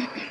não